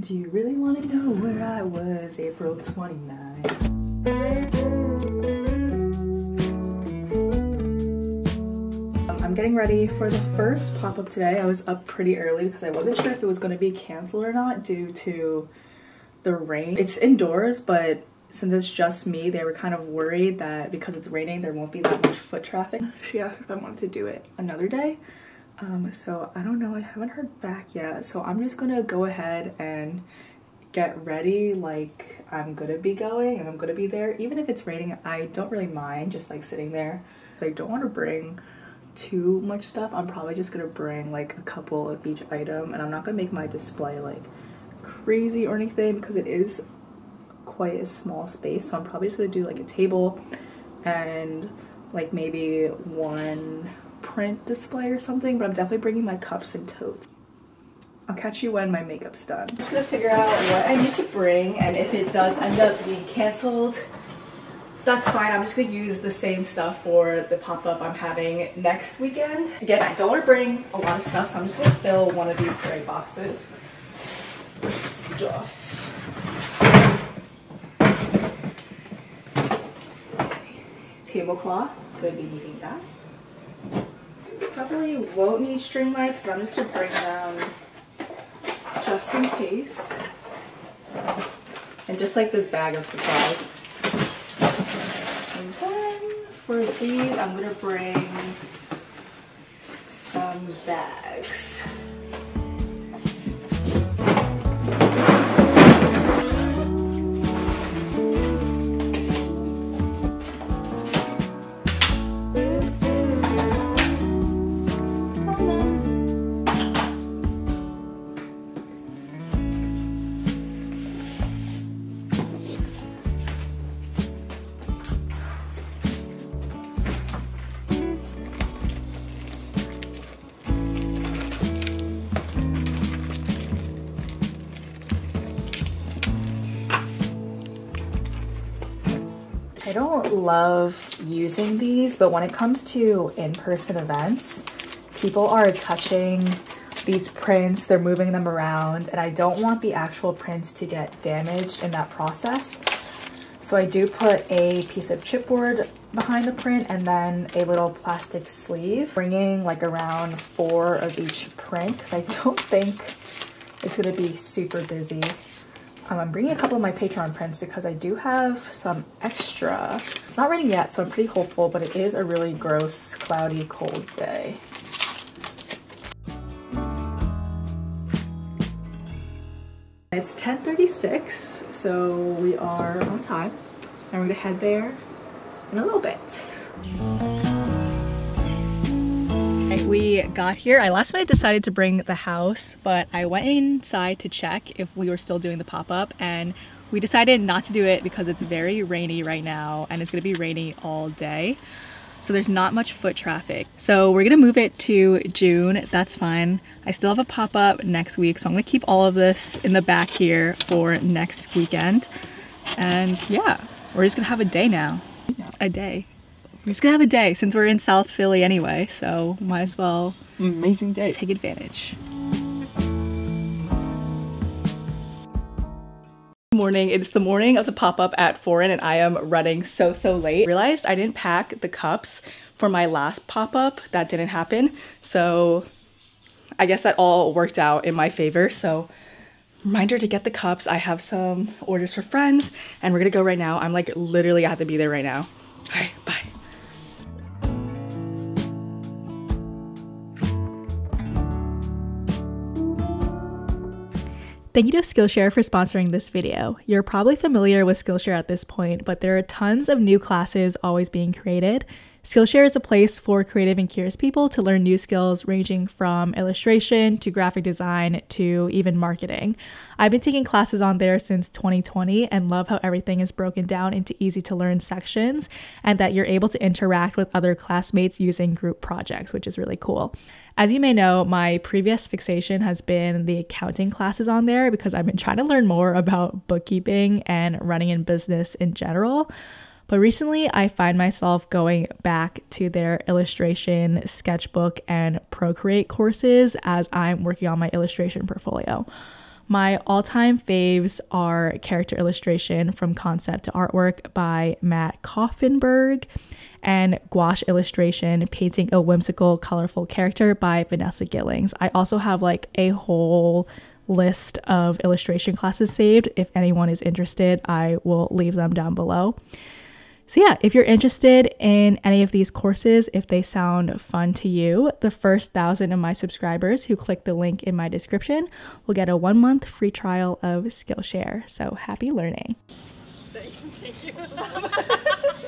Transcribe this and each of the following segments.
Do you really want to know where I was April 29? Um, I'm getting ready for the first pop up today. I was up pretty early because I wasn't sure if it was going to be canceled or not due to the rain. It's indoors, but since it's just me, they were kind of worried that because it's raining, there won't be that much foot traffic. She asked if I wanted to do it another day. Um, so I don't know, I haven't heard back yet. So I'm just gonna go ahead and get ready like I'm gonna be going and I'm gonna be there. Even if it's raining, I don't really mind just like sitting there. I don't want to bring too much stuff. I'm probably just gonna bring like a couple of each item and I'm not gonna make my display like crazy or anything because it is quite a small space. So I'm probably just gonna do like a table and like maybe one print display or something, but I'm definitely bringing my cups and totes. I'll catch you when my makeup's done. I'm just gonna figure out what I need to bring and if it does end up being canceled, that's fine. I'm just gonna use the same stuff for the pop-up I'm having next weekend. Again, I don't wanna bring a lot of stuff, so I'm just gonna fill one of these gray boxes with stuff. Okay. Tablecloth, gonna be needing that. Probably won't need string lights, but I'm just gonna bring them just in case. And just like this bag of supplies. And then for these, I'm gonna bring some bags. I don't love using these, but when it comes to in-person events, people are touching these prints, they're moving them around, and I don't want the actual prints to get damaged in that process. So I do put a piece of chipboard behind the print and then a little plastic sleeve, bringing like around four of each print because I don't think it's gonna be super busy. Um, I'm bringing a couple of my Patreon prints because I do have some extra. It's not raining yet, so I'm pretty hopeful, but it is a really gross, cloudy, cold day. It's 10.36, so we are on time. We're gonna head there in a little bit. We got here. I last minute decided to bring the house, but I went inside to check if we were still doing the pop-up and we decided not to do it because it's very rainy right now and it's gonna be rainy all day. So there's not much foot traffic. So we're gonna move it to June, that's fine. I still have a pop-up next week, so I'm gonna keep all of this in the back here for next weekend. And yeah, we're just gonna have a day now. A day. We're just gonna have a day since we're in South Philly anyway, so might as well Amazing day. take advantage. Morning. It's the morning of the pop-up at Foreign and I am running so so late. Realized I didn't pack the cups for my last pop-up. That didn't happen. So I guess that all worked out in my favor. So reminder to get the cups. I have some orders for friends and we're gonna go right now. I'm like literally I have to be there right now. All right, bye. Thank you to Skillshare for sponsoring this video. You're probably familiar with Skillshare at this point, but there are tons of new classes always being created. Skillshare is a place for creative and curious people to learn new skills ranging from illustration to graphic design to even marketing. I've been taking classes on there since 2020 and love how everything is broken down into easy to learn sections and that you're able to interact with other classmates using group projects, which is really cool. As you may know, my previous fixation has been the accounting classes on there because I've been trying to learn more about bookkeeping and running in business in general. But recently, I find myself going back to their illustration, sketchbook, and Procreate courses as I'm working on my illustration portfolio. My all time faves are character illustration from concept to artwork by Matt Kaufenberg and gouache illustration painting a whimsical, colorful character by Vanessa Gillings. I also have like a whole list of illustration classes saved. If anyone is interested, I will leave them down below. So, yeah, if you're interested in any of these courses, if they sound fun to you, the first thousand of my subscribers who click the link in my description will get a one month free trial of Skillshare. So, happy learning. Thank you.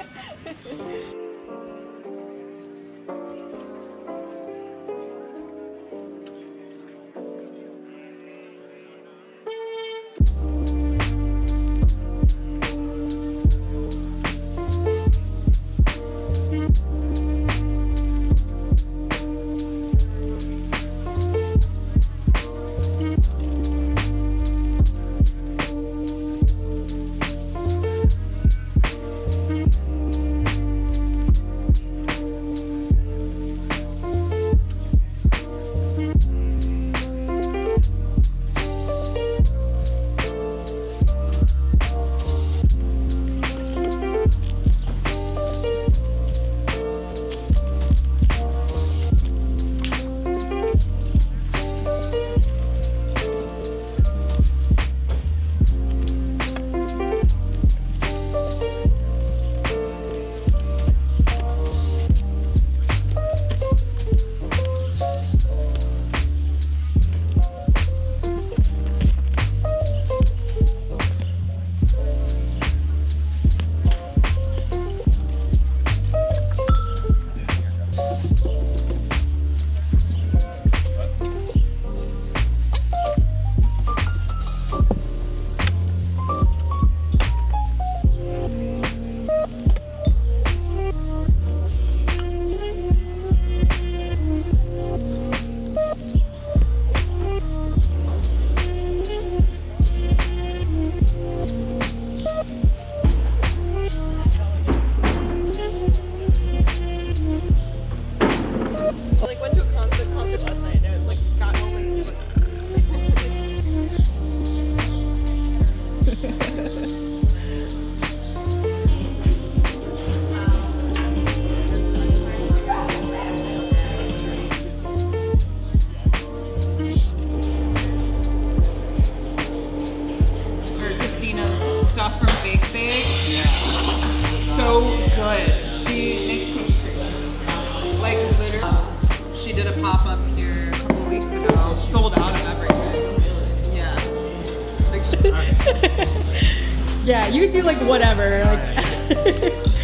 yeah, you do like whatever. Like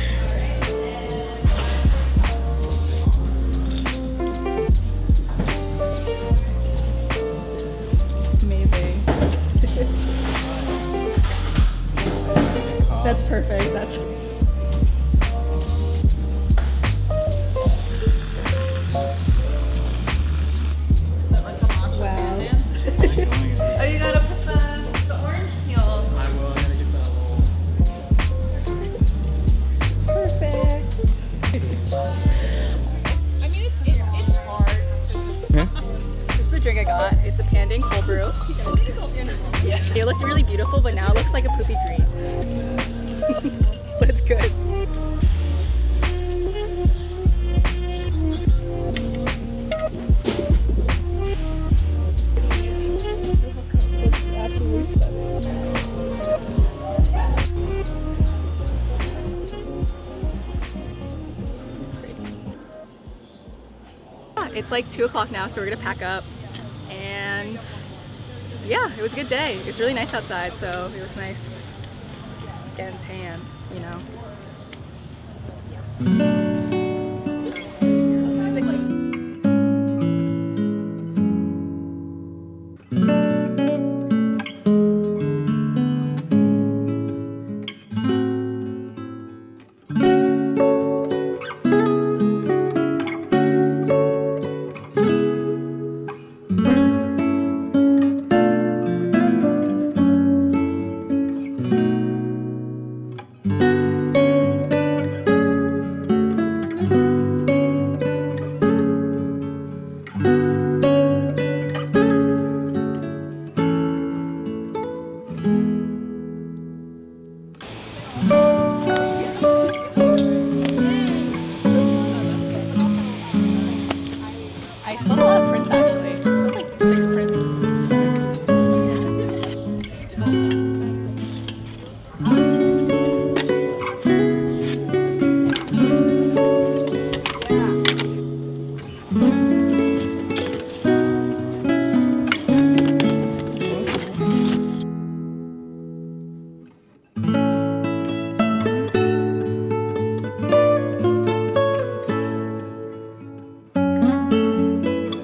It It's a pandan cold brew. It looked really beautiful, but now it looks like a poopy green. but it's good. It's like 2 o'clock now, so we're gonna pack up yeah, it was a good day. It's really nice outside, so it was nice getting tan, you know.